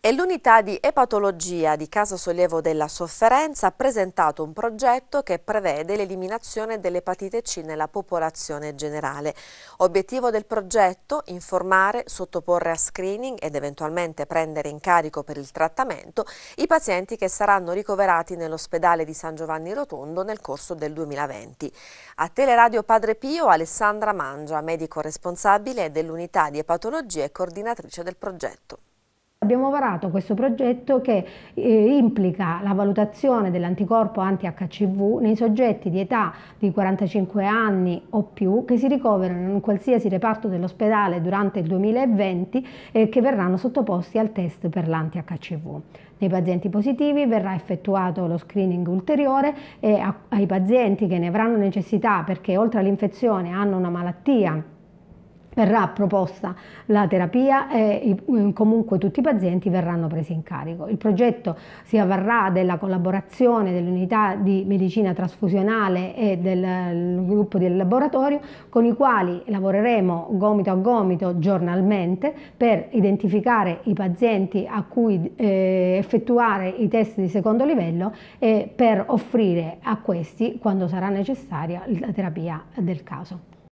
E l'unità di epatologia di Casa Sollievo della Sofferenza ha presentato un progetto che prevede l'eliminazione dell'epatite C nella popolazione generale. Obiettivo del progetto? Informare, sottoporre a screening ed eventualmente prendere in carico per il trattamento i pazienti che saranno ricoverati nell'ospedale di San Giovanni Rotondo nel corso del 2020. A Teleradio Padre Pio Alessandra Mangia, medico responsabile dell'unità di epatologia e coordinatrice del progetto. Abbiamo varato questo progetto che eh, implica la valutazione dell'anticorpo anti-HCV nei soggetti di età di 45 anni o più che si ricoverano in qualsiasi reparto dell'ospedale durante il 2020 e che verranno sottoposti al test per l'anti-HCV. Nei pazienti positivi verrà effettuato lo screening ulteriore e ai pazienti che ne avranno necessità perché oltre all'infezione hanno una malattia verrà proposta la terapia e comunque tutti i pazienti verranno presi in carico. Il progetto si avvarrà della collaborazione dell'unità di medicina trasfusionale e del gruppo del laboratorio con i quali lavoreremo gomito a gomito giornalmente per identificare i pazienti a cui eh, effettuare i test di secondo livello e per offrire a questi, quando sarà necessaria, la terapia del caso.